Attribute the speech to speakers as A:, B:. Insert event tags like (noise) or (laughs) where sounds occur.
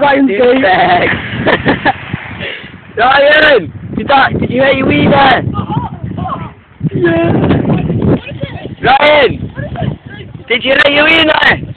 A: Ryan
B: Bag. Ryan! Did that (laughs) did you hear your wee there?
A: Yeah.
C: Ryan!
D: Did you hear your wee there?